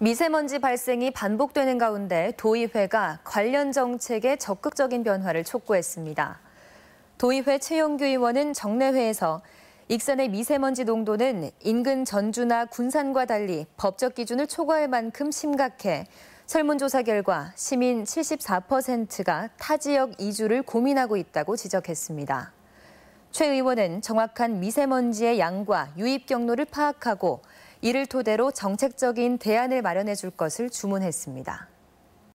미세먼지 발생이 반복되는 가운데 도의회가 관련 정책에 적극적인 변화를 촉구했습니다. 도의회 최영규 의원은 정례회에서 익산의 미세먼지 농도는 인근 전주나 군산과 달리 법적 기준을 초과할 만큼 심각해 설문조사 결과 시민 74%가 타 지역 이주를 고민하고 있다고 지적했습니다. 최 의원은 정확한 미세먼지의 양과 유입 경로를 파악하고 이를 토대로 정책적인 대안을 마련해 줄 것을 주문했습니다.